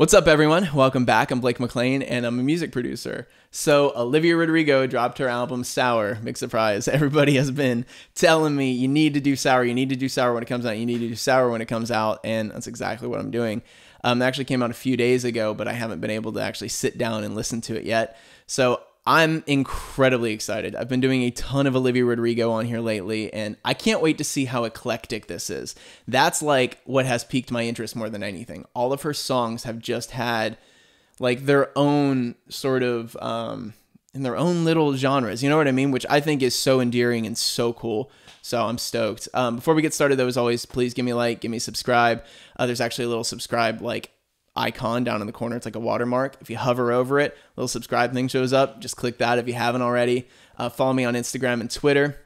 What's up, everyone? Welcome back. I'm Blake McLain, and I'm a music producer. So, Olivia Rodrigo dropped her album Sour. Big surprise. Everybody has been telling me you need to do Sour, you need to do Sour when it comes out, you need to do Sour when it comes out, and that's exactly what I'm doing. Um, it actually came out a few days ago, but I haven't been able to actually sit down and listen to it yet. So, I'm incredibly excited. I've been doing a ton of Olivia Rodrigo on here lately, and I can't wait to see how eclectic this is. That's like what has piqued my interest more than anything. All of her songs have just had like their own sort of um in their own little genres. You know what I mean? Which I think is so endearing and so cool. So I'm stoked. Um, before we get started, though, as always, please give me a like, give me a subscribe. Uh, there's actually a little subscribe like icon down in the corner. It's like a watermark. If you hover over it, little subscribe thing shows up. Just click that if you haven't already. Uh, follow me on Instagram and Twitter.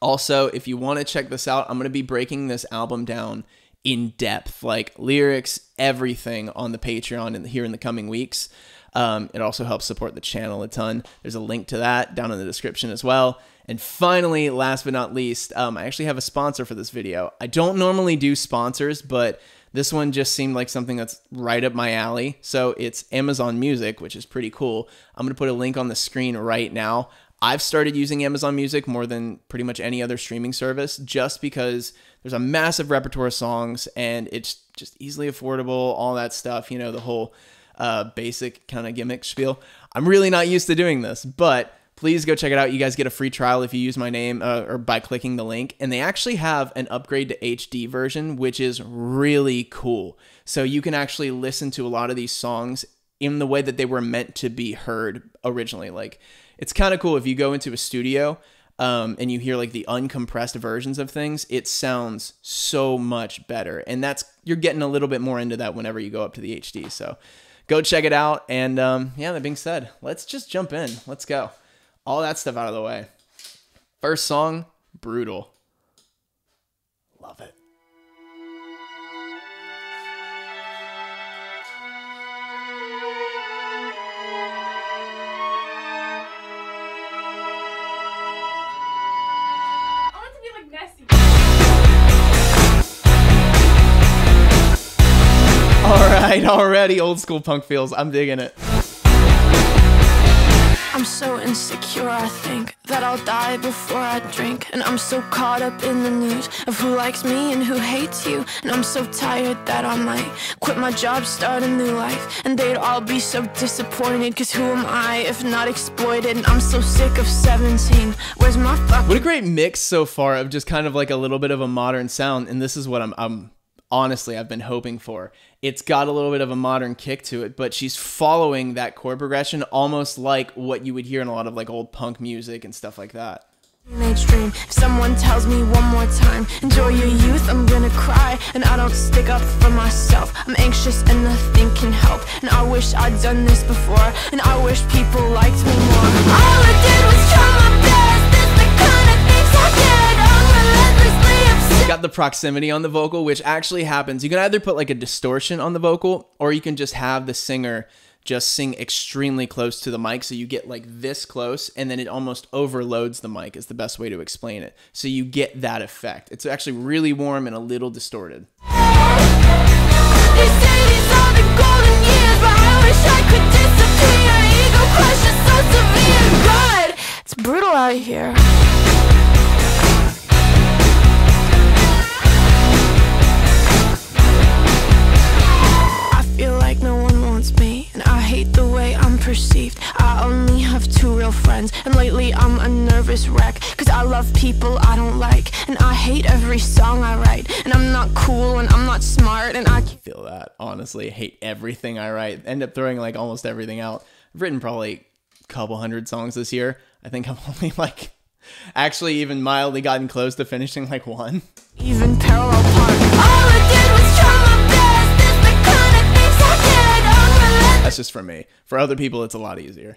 Also, if you want to check this out, I'm going to be breaking this album down in depth, like lyrics, everything on the Patreon in here in the coming weeks. Um, it also helps support the channel a ton. There's a link to that down in the description as well. And finally, last but not least, um, I actually have a sponsor for this video. I don't normally do sponsors, but this one just seemed like something that's right up my alley. So it's Amazon Music, which is pretty cool. I'm going to put a link on the screen right now. I've started using Amazon Music more than pretty much any other streaming service just because there's a massive repertoire of songs and it's just easily affordable, all that stuff, you know, the whole uh, basic kind of gimmick spiel. I'm really not used to doing this, but please go check it out. You guys get a free trial if you use my name uh, or by clicking the link. And they actually have an upgrade to HD version, which is really cool. So you can actually listen to a lot of these songs in the way that they were meant to be heard originally. Like it's kind of cool if you go into a studio um, and you hear like the uncompressed versions of things, it sounds so much better. And that's you're getting a little bit more into that whenever you go up to the HD. So go check it out. And um, yeah, that being said, let's just jump in. Let's go all that stuff out of the way. First song, Brutal. Love it. All right, already old school punk feels. I'm digging it. I'm so insecure, I think that I'll die before I drink. And I'm so caught up in the news of who likes me and who hates you. And I'm so tired that I might quit my job, start a new life. And they'd all be so disappointed, cause who am I if not exploited? And I'm so sick of 17. Where's my fuck? What a great mix so far of just kind of like a little bit of a modern sound. And this is what I'm, I'm honestly I've been hoping for. It's got a little bit of a modern kick to it, but she's following that chord progression almost like what you would hear in a lot of like old punk music and stuff like that. If someone tells me one more time, enjoy your youth, I'm gonna cry. And I don't stick up for myself. I'm anxious and nothing can help. And I wish I'd done this before. And I wish people liked me more. All I did was try got the proximity on the vocal, which actually happens. You can either put like a distortion on the vocal, or you can just have the singer just sing extremely close to the mic so you get like this close and then it almost overloads the mic is the best way to explain it. So you get that effect. It's actually really warm and a little distorted. It's brutal out here nervous wreck. Cause I love people I don't like And I hate every song I write. And I'm not cool and I'm not smart And I feel that, honestly. Hate everything I write. End up throwing like almost everything out. I've written probably a couple hundred songs this year. I think I'm only like Actually even mildly gotten close to finishing like one. Even parallel park. All I did was try my best. That's just for me. For other people, it's a lot easier.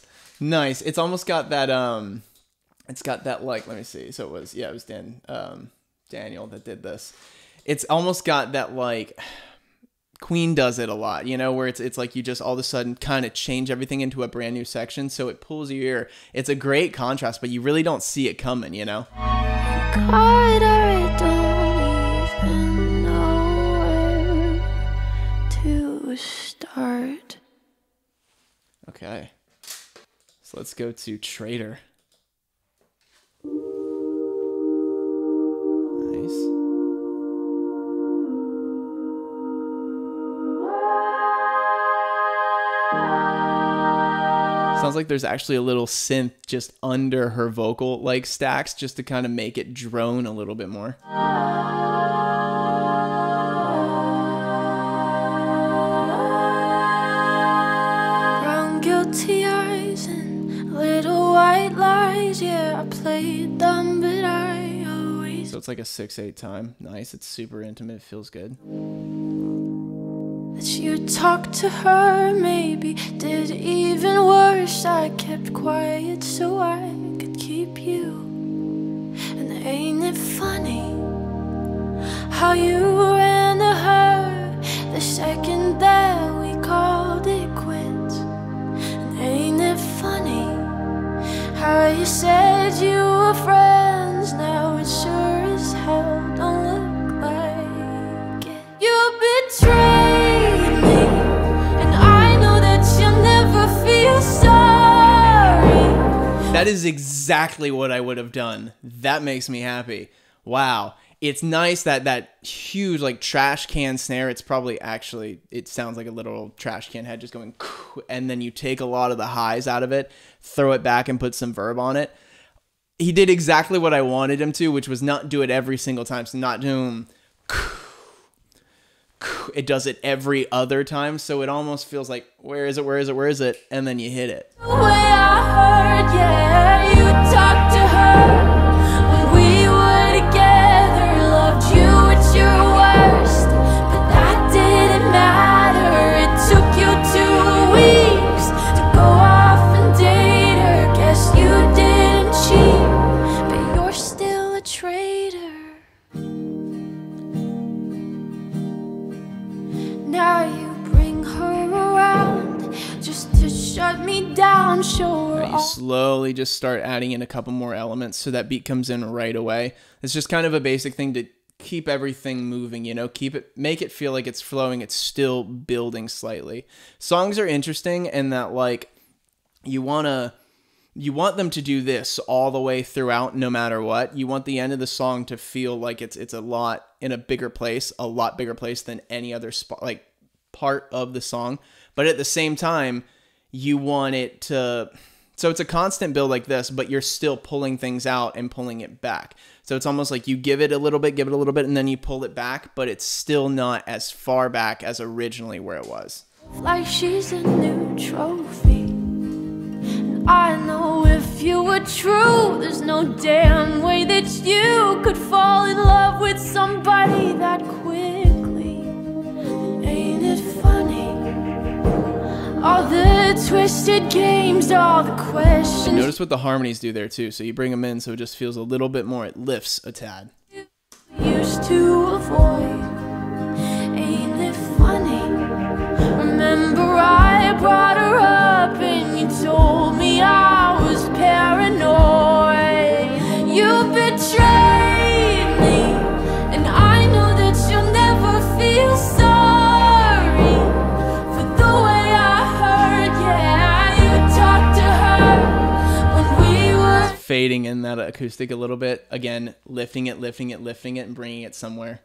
Nice. It's almost got that um it's got that like let me see. So it was yeah, it was Dan um Daniel that did this. It's almost got that like Queen does it a lot, you know, where it's it's like you just all of a sudden kind of change everything into a brand new section, so it pulls your ear. It's a great contrast, but you really don't see it coming, you know. God, I don't even know where to start. Okay. So let's go to Traitor. Nice. Sounds like there's actually a little synth just under her vocal like stacks just to kind of make it drone a little bit more. Yeah, I played dumb, but I always So it's like a 6 8 time. Nice. It's super intimate. Feels good. that you talked to her. Maybe did even worse. I kept quiet so I could keep you. And ain't it funny how you said you were friends? Now it sure as hell don't look like it. You betrayed me, and I know that you'll never feel sorry. That is exactly what I would have done. That makes me happy. Wow. It's nice that that huge like trash can snare. It's probably actually it sounds like a literal trash can head just going, and then you take a lot of the highs out of it, throw it back, and put some verb on it. He did exactly what I wanted him to, which was not do it every single time. So not doing. It does it every other time, so it almost feels like where is it, where is it, where is it, and then you hit it. To shut me down. Her You slowly just start adding in a couple more elements so that beat comes in right away. It's just kind of a basic thing to keep everything moving, you know, keep it make it feel like it's flowing, it's still building slightly. Songs are interesting in that like you want to you want them to do this all the way throughout no matter what. You want the end of the song to feel like it's it's a lot in a bigger place, a lot bigger place than any other spot like part of the song. But at the same time, you want it to so it's a constant build like this, but you're still pulling things out and pulling it back. So it's almost like you give it a little bit, give it a little bit, and then you pull it back, but it's still not as far back as originally where it was. like she's a new trophy. I know if you were true, there's no damn way that you could fall in love with somebody that quickly. Ain't it? All the twisted games, all the questions. Notice what the harmonies do there too. So you bring them in so it just feels a little bit more, it lifts a tad. used to avoid. Ain't it funny? Remember, I brought her up and you Fading in that acoustic a little bit. Again, lifting it, lifting it, lifting it, and bringing it somewhere.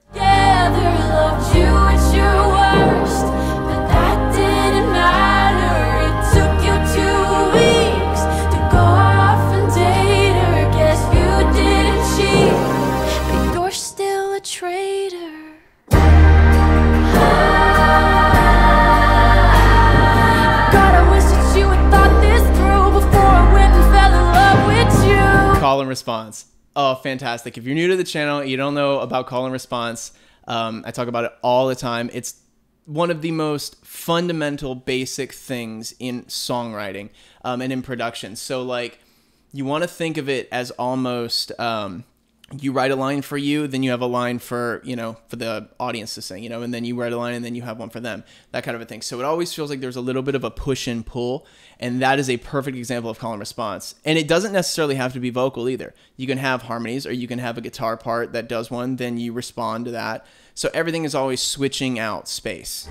Call and response. Oh, fantastic. If you're new to the channel, you don't know about call and response. Um, I talk about it all the time. It's one of the most fundamental, basic things in songwriting um, and in production. So, like, you want to think of it as almost um, you write a line for you, then you have a line for you know for the audience to sing, you know, and then you write a line and then you have one for them, that kind of a thing. So it always feels like there's a little bit of a push and pull, and that is a perfect example of call and response. And it doesn't necessarily have to be vocal either. You can have harmonies, or you can have a guitar part that does one, then you respond to that. So everything is always switching out space.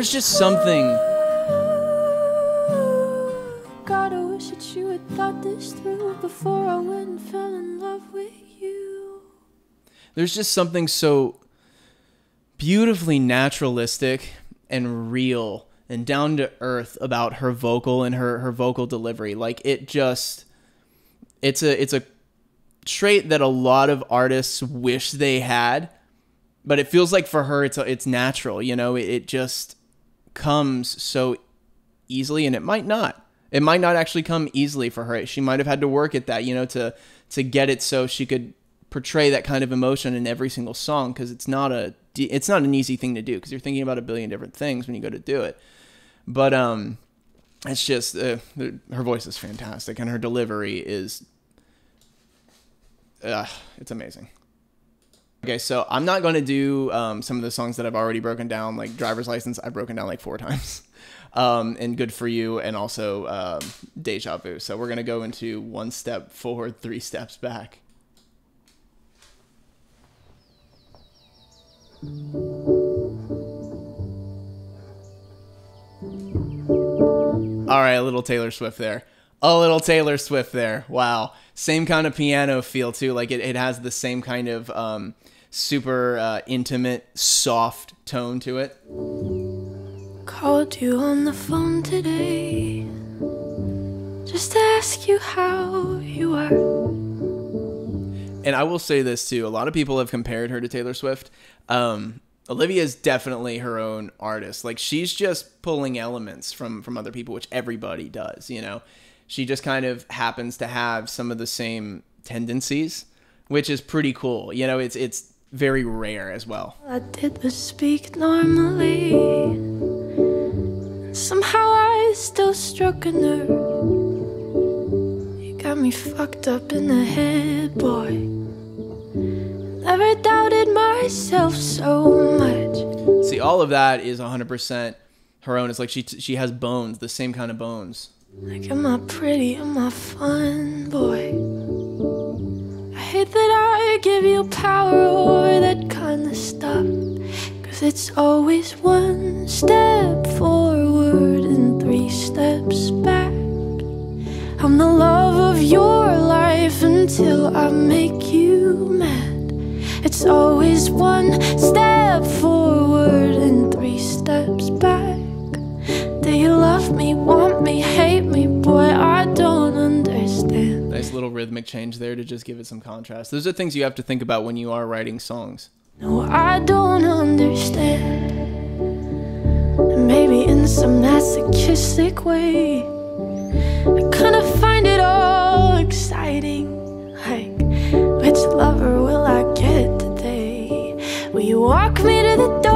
There's just something. God, I wish that you had thought this through before I went and fell in love with you. There's just something so beautifully naturalistic and real and down to earth about her vocal and her her vocal delivery. Like it just it's a it's a trait that a lot of artists wish they had, but it feels like for her it's it's natural, you know? It, it just comes so easily and it might not. It might not actually come easily for her. She might have had to work at that, you know, to to get it so she could portray that kind of emotion in every single song because it's not a it's not an easy thing to do because you're thinking about a billion different things when you go to do it. But um it's just uh, her voice is fantastic and her delivery is uh, it's amazing. Okay, so I'm not going to do um, some of the songs that I've already broken down, like Driver's License. I've broken down like four times. Um, and Good for You, and also um, Deja Vu. So we're going to go into one step forward, three steps back. All right, a little Taylor Swift there. A little Taylor Swift there. Wow. Same kind of piano feel, too. Like it, it has the same kind of um, super uh, intimate, soft tone to it. Called you on the phone today just to ask you how you are. And I will say this, too. A lot of people have compared her to Taylor Swift. Um, Olivia is definitely her own artist. Like she's just pulling elements from from other people, which everybody does. You know, she just kind of happens to have some of the same tendencies, which is pretty cool. You know, it's it's very rare as well. I did was speak normally. Somehow I still struck a nerve. You got me fucked up in the head, boy. Never doubted myself so much. See, all of that is 100% her own. It's like she she has bones, the same kind of bones. Like, am I pretty? Am I fun, boy? That I give you power over that kind of stuff. Cause it's always one step forward and three steps back. I'm the love of your life until I make you mad. It's always one step forward and three steps back. Do you love me, want me, hate me? Boy, I don't. Nice little rhythmic change there to just give it some contrast. Those are things you have to think about when you are writing songs. No, I don't understand. Maybe in some masochistic way, I kind of find it all exciting. Like, which lover will I get today? Will you walk me to the door,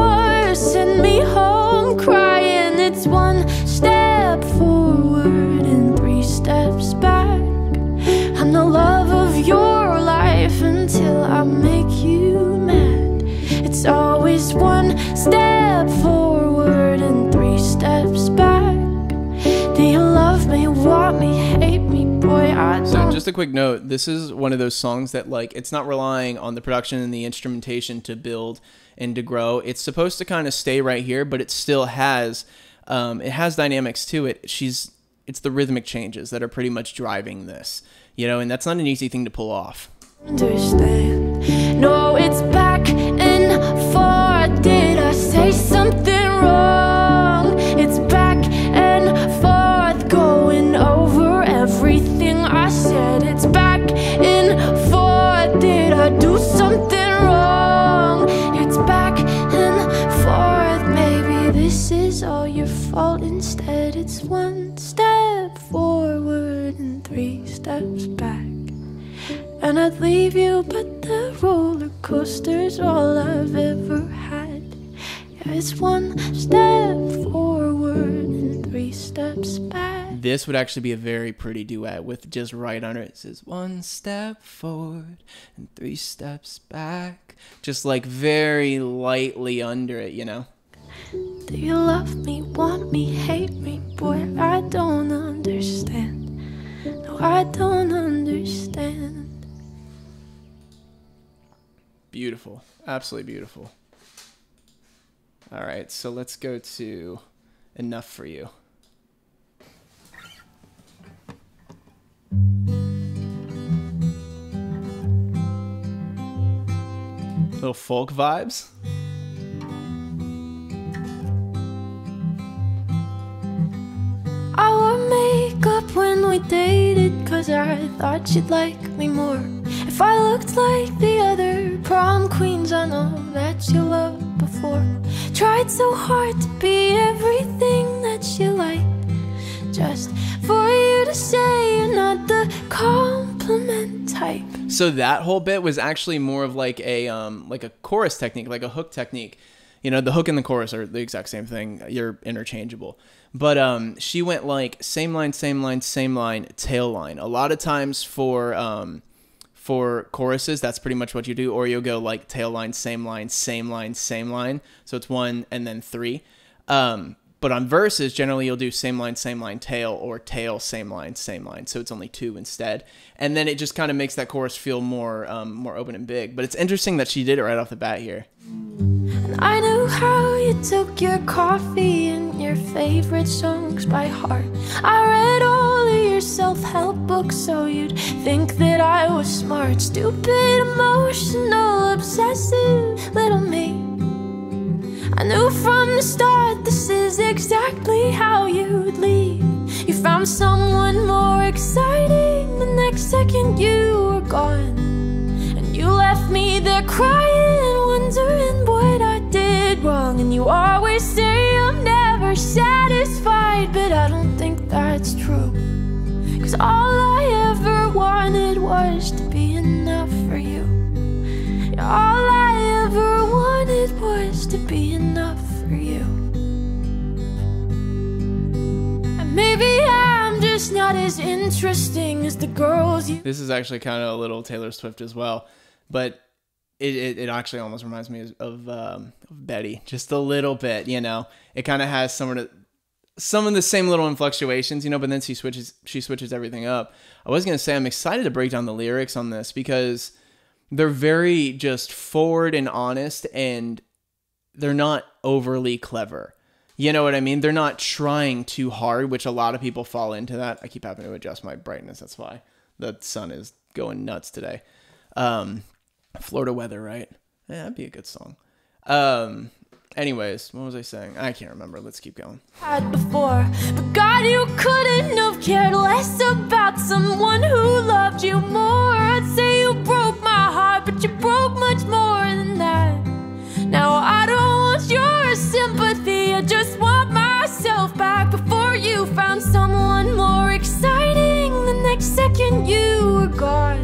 just a quick note. This is one of those songs that like it's not relying on the production and the instrumentation to build and to grow. It's supposed to kind of stay right here, but it still has um, it has dynamics to it. She's it's the rhythmic changes that are pretty much driving this, you know, and that's not an easy thing to pull off. Understand? No, it's back and forth. Did I say something wrong? Steps back. And I'd leave you, but the roller coaster's all I've ever had. Yeah, it's one step forward and three steps back. This would actually be a very pretty duet with just right under it. It says one step forward and three steps back. Just like very lightly under it, you know? Do you love me, want me, hate me? Boy, I don't understand. I don't understand. Beautiful. Absolutely beautiful. All right, so let's go to Enough for You. Little folk vibes. Wore makeup when we dated Cause I thought you'd like me more. If I looked like the other prom queens I know that you loved before. Tried so hard to be everything that you like Just for you to say you're not the compliment type. So that whole bit was actually more of like a um like a chorus technique, like a hook technique. You know, the hook and the chorus are the exact same thing. You're interchangeable. But um she went like same line, same line, same line, tail line. A lot of times for um for choruses, that's pretty much what you do. Or you'll go like tail line, same line, same line, same line. So it's one and then three. Um, but on verses, generally you'll do same line, same line, tail, or tail, same line, same line. So it's only two instead, and then it just kind of makes that chorus feel more um, more open and big. But it's interesting that she did it right off the bat here. And I knew how you took your coffee and your favorite songs by heart. I read all of your self help books so you'd think that I was smart. Stupid, emotional, obsessive little me. I knew from the start this is exactly how you'd leave. You found someone more exciting, the next second you were gone. And you left me there crying, wondering what I did wrong. And you always say I'm never satisfied, but I don't think that's true. Cause all I ever wanted was to be enough for you. All I ever wanted was to be enough for you. And maybe I'm just not as interesting as the girls you. This is actually kind of a little Taylor Swift as well, but it, it, it actually almost reminds me of, um, of Betty just a little bit. You know, it kind of has some of the some of the same little influctuations, you know, but then she switches she switches everything up. I was gonna say I'm excited to break down the lyrics on this because they're very just forward and honest and they're not overly clever. You know what I mean? They're not trying too hard, which a lot of people fall into that. I keep having to adjust my brightness. That's why the sun is going nuts today. Um, Florida weather, right? Yeah, that'd be a good song. Um, anyways, what was I saying? I can't remember. Let's keep going. had before. But God, you couldn't have cared less about someone who loved you more. I'd say you broke my heart, but you broke much more than that. Now I don't want your sympathy, I just want myself back before you found someone more exciting. The next second you were gone.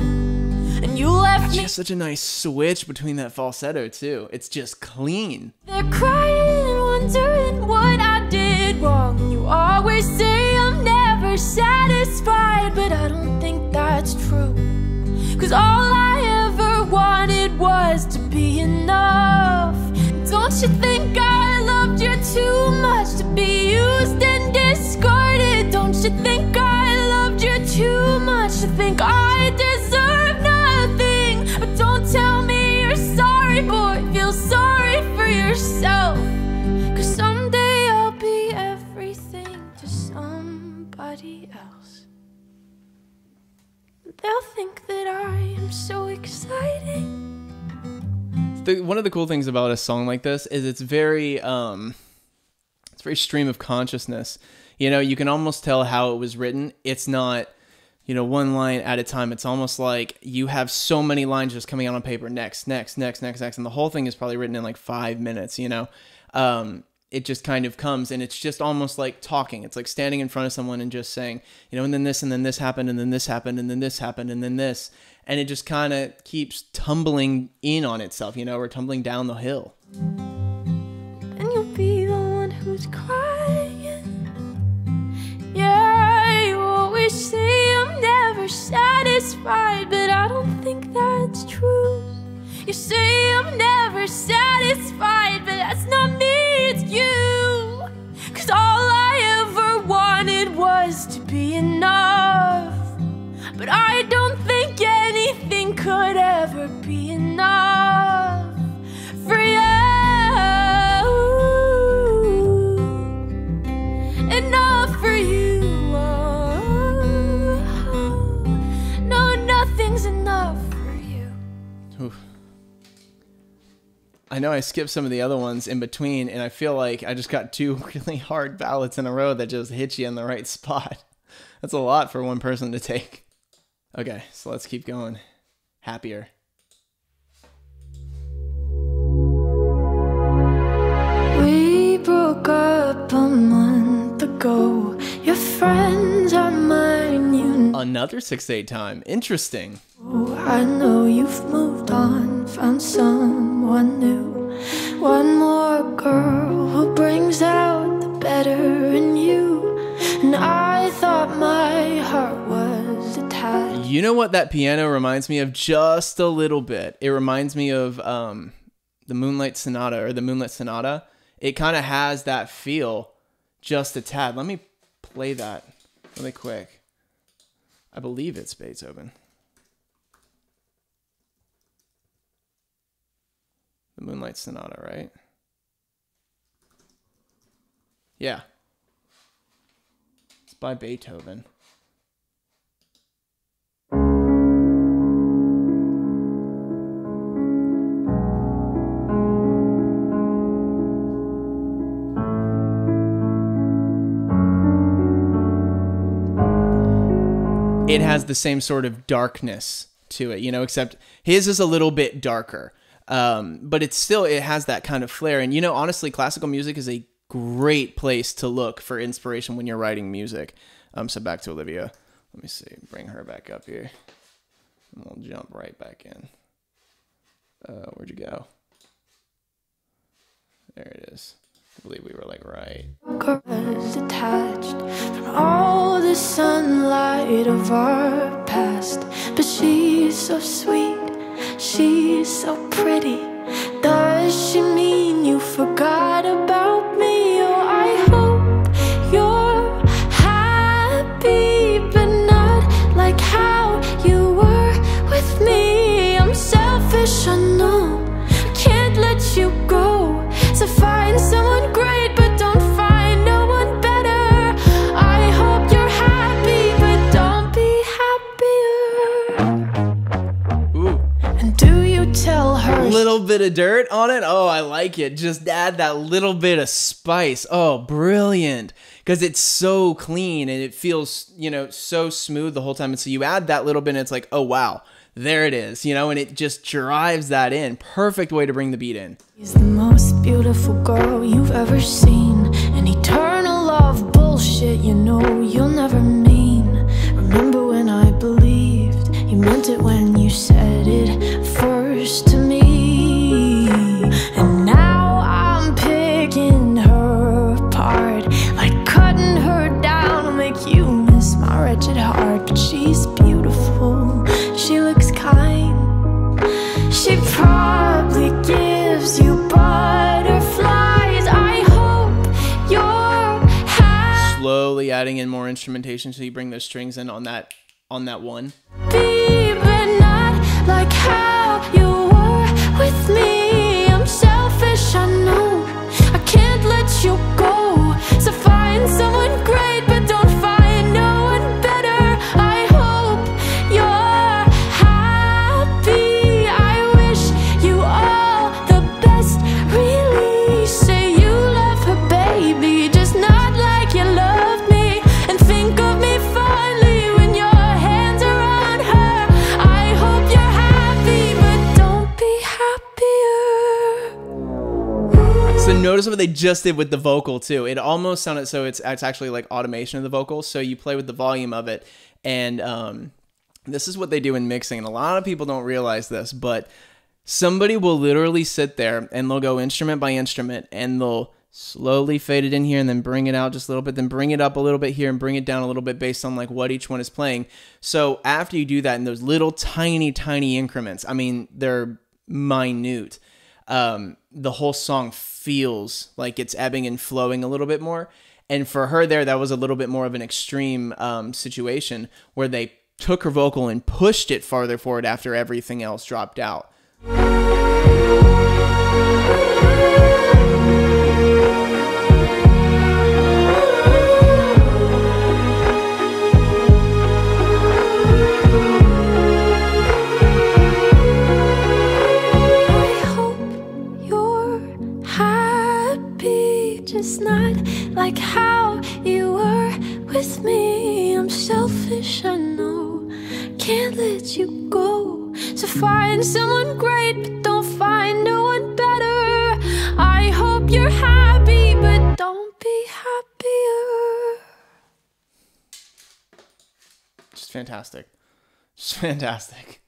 And you left me has such a nice switch between that falsetto too. It's just clean. They're crying, wondering what I did wrong. You always say I'm never satisfied, but I don't think that's true. Cause all I ever wanted was to be enough. Don't you think I They'll think that I am so exciting. The, one of the cool things about a song like this is it's very um, it's very stream of consciousness. You know, you can almost tell how it was written. It's not you know one line at a time. It's almost like you have so many lines just coming out on paper. Next, next, next, next, next, and the whole thing is probably written in like five minutes. You know. Um, it just kind of comes and it's just almost like talking. It's like standing in front of someone and just saying, you know, and then this and then this happened and then this happened and then this happened and then this. And it just kind of keeps tumbling in on itself, you know, or tumbling down the hill. And you'll be the one who's crying. Yeah, you always say I'm never satisfied, but I don't think that's true. You say I'm never satisfied, but that's not me, you. Cause all I ever wanted was to be enough. But I don't think anything could ever be enough I know I skipped some of the other ones in between, and I feel like I just got two really hard ballots in a row that just hit you in the right spot. That's a lot for one person to take. Okay, so let's keep going. Happier. We broke up a month ago. Your friends are mine. Another 6 8 time. Interesting. Oh, I know you've moved on, found someone new. One more girl who brings out the better in you. And I thought my heart was attached. You know what that piano reminds me of just a little bit? It reminds me of um, the Moonlight Sonata or the Moonlight Sonata. It kind of has that feel just a tad. Let me play that really quick. I believe it's Beethoven. The Moonlight Sonata, right? Yeah. It's by Beethoven. It has the same sort of darkness to it, you know, except his is a little bit darker. Um, but it's still, it has that kind of flair. And, you know, honestly, classical music is a great place to look for inspiration when you're writing music. Um, so back to Olivia. Let me see, bring her back up here. And we'll jump right back in. Uh, where'd you go? There it is. I believe we were like right. detached from all the sunlight of our past. But she's so sweet, she's so pretty. Does she mean you forgot about dirt on it. Oh, I like it. Just add that little bit of spice. Oh, brilliant. Because it's so clean and it feels, you know, so smooth the whole time. And so you add that little bit and it's like, oh, wow, there it is, you know, and it just drives that in. Perfect way to bring the beat in. She's the most beautiful girl you've ever seen. An eternal love bullshit, you know you'll never mean. Remember when I believed you meant it when you said it first to me. Adding in more instrumentation so you bring those strings in on that on that one. like. I'm selfish, I know. I can't let you go. So find someone notice what they just did with the vocal too. It almost sounded so it's it's actually like automation of the vocals. So you play with the volume of it, and um, this is what they do in mixing. And a lot of people don't realize this, but somebody will literally sit there and they'll go instrument by instrument and they'll slowly fade it in here and then bring it out just a little bit then bring it up a little bit here and bring it down a little bit based on like what each one is playing so after you do that in those little tiny tiny increments i mean they're minute um, the whole song feels like it's ebbing and flowing a little bit more. And for her there that was a little bit more of an extreme um, situation where they took her vocal and pushed it farther forward after everything else dropped out can't let you go. So find someone great, but don't find no one better. I hope you're happy, but don't be happier. just fantastic just fantastic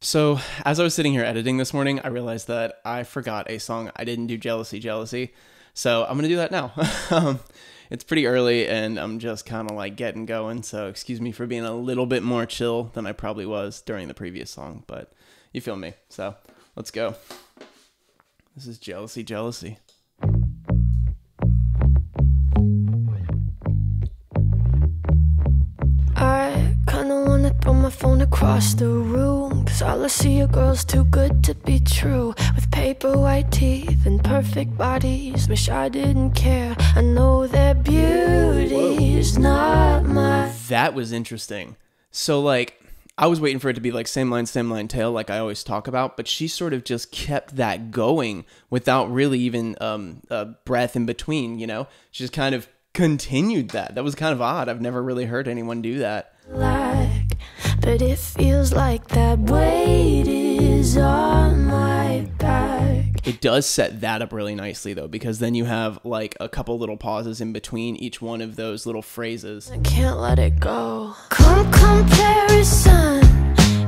so as i was sitting here editing this morning i realized that i forgot a song i didn't do jealousy jealousy so i'm gonna do that now um, it's pretty early and i'm just kind of like getting going so excuse me for being a little bit more chill than i probably was during the previous song but you feel me so let's go. This is jealousy jealousy throw my phone across the room. Cause all I see are girls too good to be true. With paper white teeth and perfect bodies. Wish I didn't care. I know their beauty is not my. that was interesting. So like I was waiting for it to be like same line, same line, tail, like I always talk about, but she sort of just kept that going without really even um, a breath in between. You know, she just kind of continued that. That was kind of odd. I've never really heard anyone do that. Like, but it feels like that weight is on my back. It does set that up really nicely though, because then you have like a couple little pauses in between each one of those little phrases. I can't let it go. Come comparison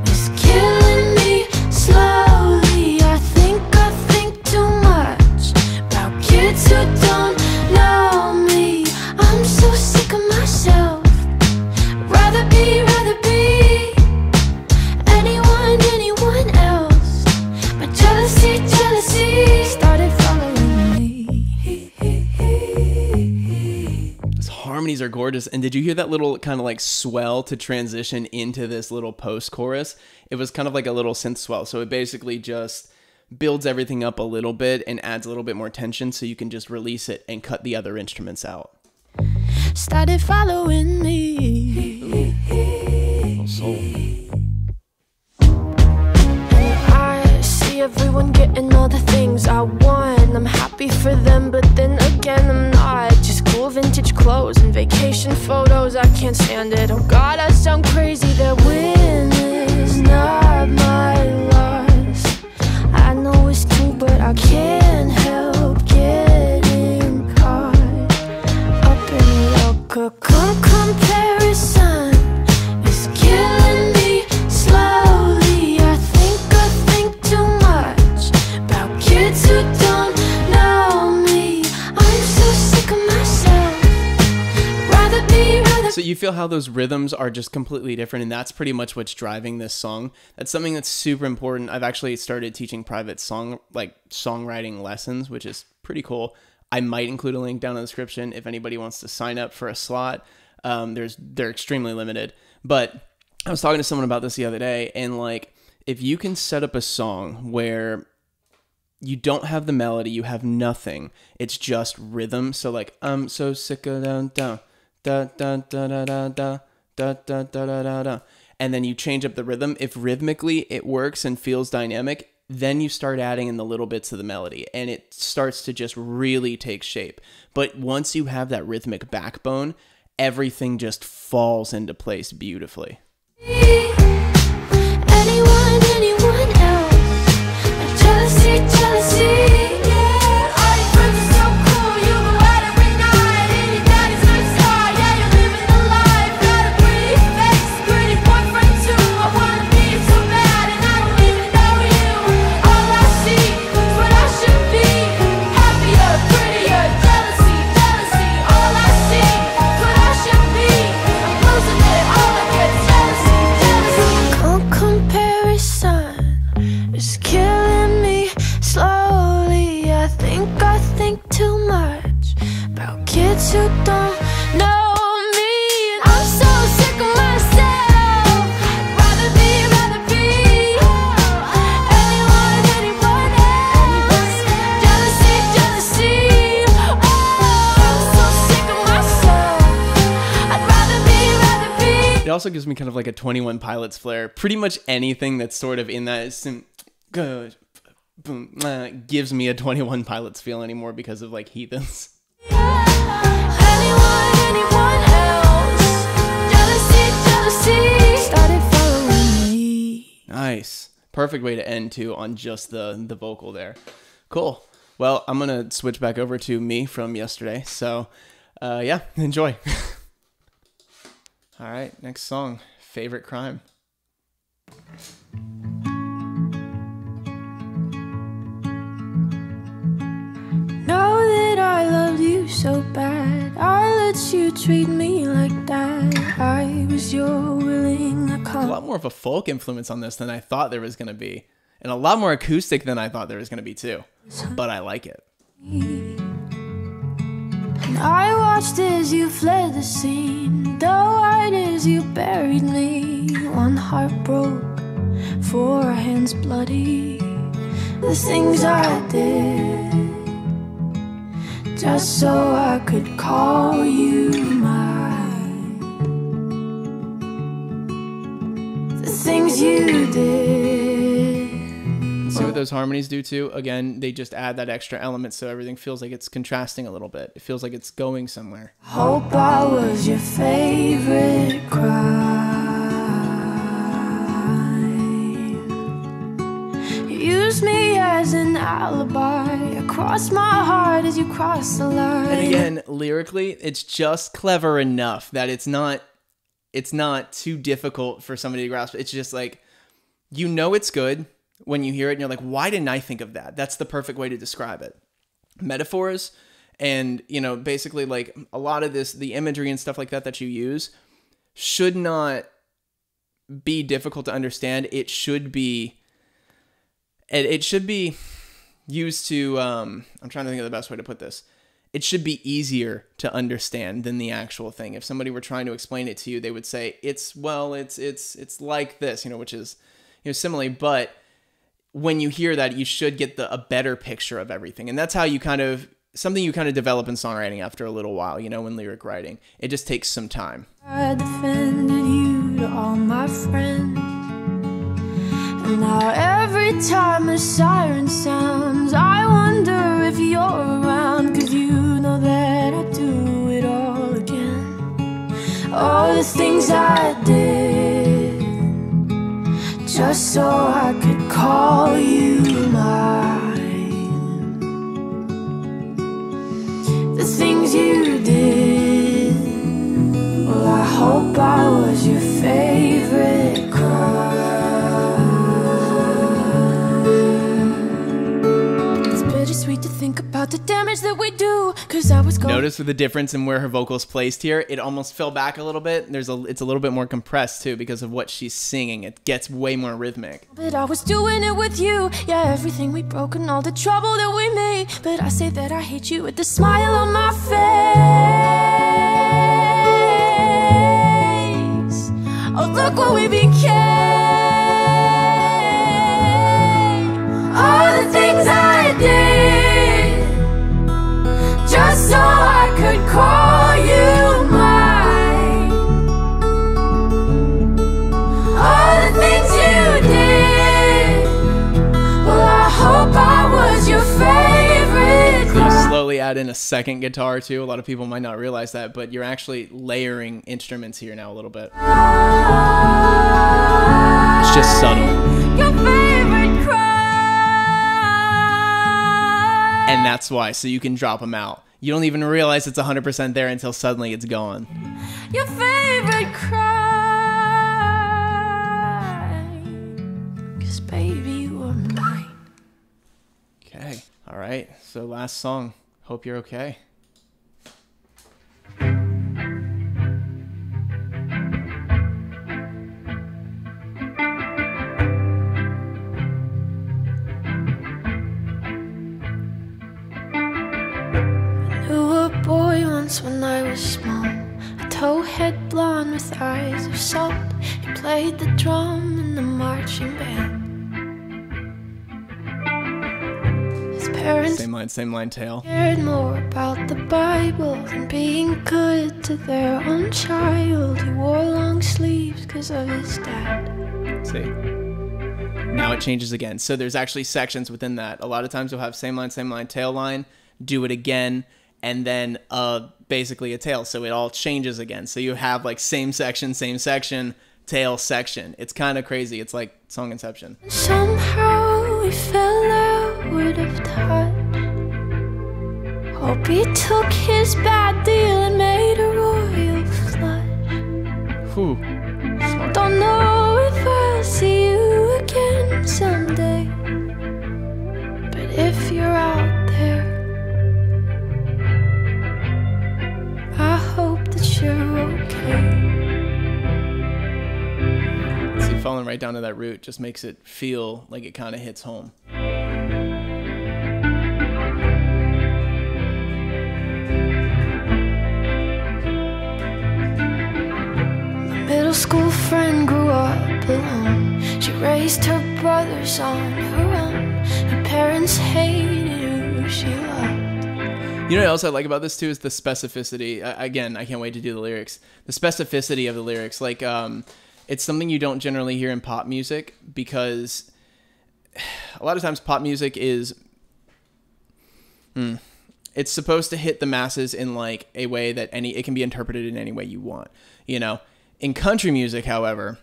is killing me slowly. I think I think too much about kids who don't harmonies are gorgeous. And did you hear that little kind of like swell to transition into this little post chorus? It was kind of like a little synth swell. So it basically just builds everything up a little bit and adds a little bit more tension so you can just release it and cut the other instruments out. started following me. I see everyone getting all the things I want. I'm happy for them, but then again, I'm not. Just cool vintage clothes vacation photos. I can't stand it. Oh God, I sound crazy. That win you feel how those rhythms are just completely different, and that's pretty much what's driving this song. That's something that's super important. I've actually started teaching private song like songwriting lessons, which is pretty cool. I might include a link down in the description if anybody wants to sign up for a slot. Um, there's they're extremely limited, but I was talking to someone about this the other day, and like if you can set up a song where you don't have the melody, you have nothing. It's just rhythm. So like I'm so sick of down down da da da da da da da da da da da and then you change up the rhythm. If rhythmically it works and feels dynamic, then you start adding in the little bits of the melody and it starts to just really take shape. But once you have that rhythmic backbone, everything just falls into place beautifully. Also gives me kind of like a 21 Pilots flair. Pretty much anything that's sort of in that sim- boom, uh, gives me a 21 Pilots feel anymore because of like Heathens. Anyone, anyone? Jealousy, jealousy started following me. Nice. Perfect way to end too on just the the vocal there. Cool. Well, I'm gonna switch back over to me from yesterday. So, uh, yeah, enjoy. All right, next song, favorite crime. Know that I loved you so bad. I let you treat me like that. I was your willing A lot more of a folk influence on this than I thought there was gonna be, and a lot more acoustic than I thought there was gonna be too. But I like it. And I watched as you fled the scene, died as you buried me. One heart broke, four hands bloody. The things I did, just so I could call you mine. The things you did. What those harmonies do too? Again, they just add that extra element so everything feels like it's contrasting a little bit. It feels like it's going somewhere. Hope I was your favorite crime. You used me as an alibi. I crossed my heart as you crossed the line. And again, lyrically, it's just clever enough that it's not it's not too difficult for somebody to grasp. It's just like you know it's good when you hear it and you're like, why didn't I think of that? That's the perfect way to describe it. Metaphors and, you know, basically like a lot of this the imagery and stuff like that that you use should not be difficult to understand. It should be it, it should be used to um I'm trying to think of the best way to put this. It should be easier to understand than the actual thing. If somebody were trying to explain it to you, they would say it's well, it's it's it's like this, you know, which is you know simile, but when you hear that, you should get the a better picture of everything. And that's how you kind of something you kind of develop in songwriting after a little while, you know, in lyric writing. It just takes some time. I defended you to all my friends. And now every time a siren sounds, I wonder if you're around. Cause you know that I do it all again. All the things I did, just so I could call you mine. The things you did. Well, I hope I was your favorite crime. It's bittersweet to think about the damage that we do. Cause I was going. Notice with the difference in where her vocals placed here, it almost fell back a little bit. There's a it's a little bit more compressed too because of what she's singing. It gets way more rhythmic. But I was doing it with you. Yeah, everything we broke and all the trouble that we made. But I say that I hate you with the smile on my face. Oh, look what we became. All add in a second guitar too. A lot of people might not realize that, but you're actually layering instruments here now a little bit. It's just subtle. Your favorite crime. And that's why, so you can drop them out. You don't even realize it's 100% there until suddenly it's gone. Your favorite crime. Cause baby, you were mine. Okay. All right. So last song. Hope you're okay. Once when I was small. A towhead blonde with eyes of salt. He played the drum in the marching band. His parents Same line, same line, tail. cared more about the Bible than being good to their own child. He wore long sleeves eyes of his dad. See. Now it changes again. So there's actually sections within that. A lot of times you'll have same line, same line, tail line, do it again, and then uh basically a tail. So it all changes again. So you have like same section, same section, tail section. It's kind of crazy. It's like song inception. Somehow we fell out of. Hope he took his bad deal falling right down to that root just makes it feel like it kind of hits home. My Middle school friend grew up alone. She raised her brothers on her own. Her parents hated who she loved. You know what else I like about this too is the specificity. Again, I can't wait to do the lyrics. The specificity of the lyrics, like um, it's something you don't generally hear in pop music because a lot of times pop music is hmm, it's supposed to hit the masses in like a way that any it can be interpreted in any way you want. You know, in country music, however,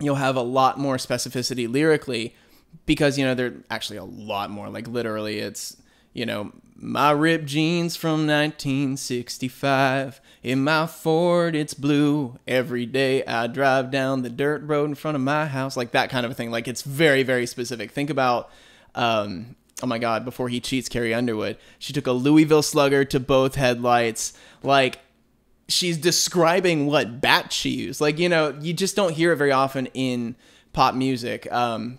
you'll have a lot more specificity lyrically because you know they're actually a lot more like literally it's you know my ripped jeans from 1965 in my ford it's blue. Every day i drive down the dirt road in front of my house like that kind of a thing. Like it's very very specific. Think about um oh my god before he cheats carrie underwood. She took a louisville slugger to both headlights. Like she's describing what bat she used. Like, you know, you just don't hear it very often in pop music. Um,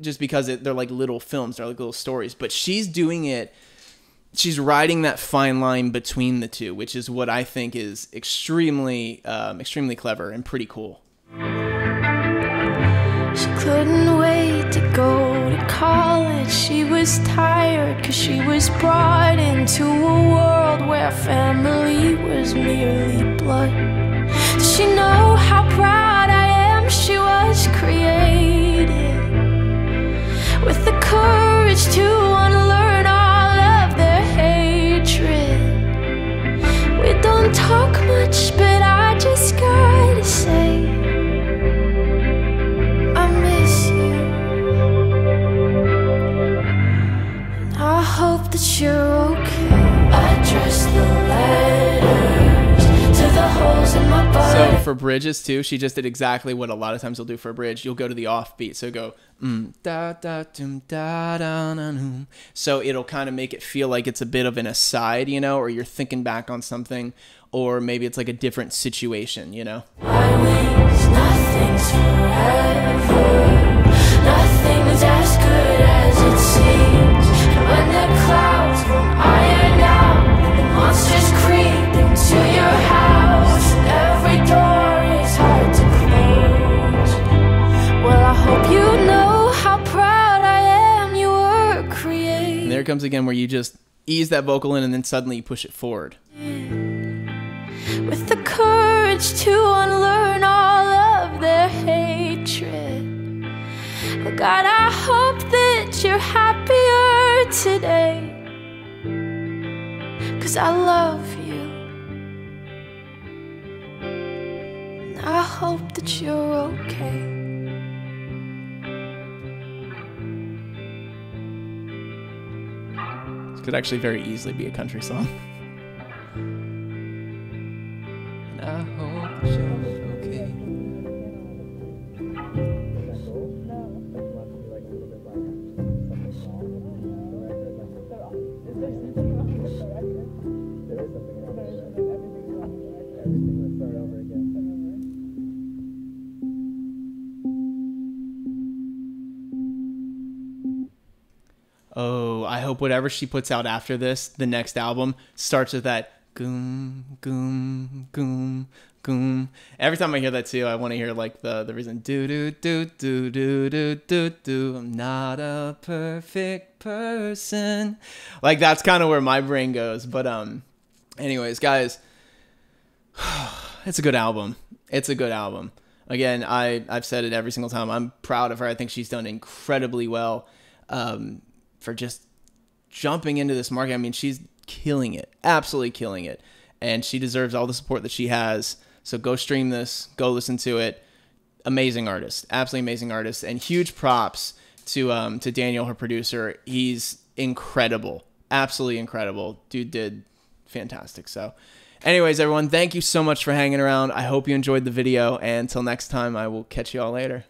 just because it, they're like little films, they're like little stories. But she's doing it. She's riding that fine line between the two, which is what I think is extremely, um, extremely clever and pretty cool. She couldn't wait to go to college. She was tired because she was brought into a world where family was merely blood. Does she know how proud I am? She was created with the courage to unlearn all of their hatred. We don't talk much, but I just gotta say. I miss you. And I hope that you're okay. I address the letters to the holes in my body. For bridges too, she just did exactly what a lot of times you'll do for a bridge. You'll go to the offbeat, so go mm, da da dum da da. So it'll kind of make it feel like it's a bit of an aside, you know, or you're thinking back on something, or maybe it's like a different situation, you know. When the clouds iron out, the monsters creep hope you know how proud I am you were And there it comes again where you just ease that vocal in and then suddenly you push it forward. with the courage to unlearn all of their hatred. Oh God, I hope that you're happier today. Cause I love you. And I hope that you're okay. Could actually very easily be a country song. Hope whatever she puts out after this, the next album, starts with that goom, goom, goom, goom. Every time I hear that too, I want to hear like the the reason do do do do do do do do. I'm not a perfect person. Like that's kind of where my brain goes. But um, anyways, guys, it's a good album. It's a good album. Again, I I've said it every single time. I'm proud of her. I think she's done incredibly well um, for just jumping into this market. I mean, she's killing it, absolutely killing it, and she deserves all the support that she has. So go stream this, go listen to it. Amazing artist, absolutely amazing artist, and huge props to um, to Daniel, her producer. He's incredible, absolutely incredible. Dude did fantastic. So, anyways, everyone, thank you so much for hanging around. I hope you enjoyed the video, and until next time, I will catch you all later.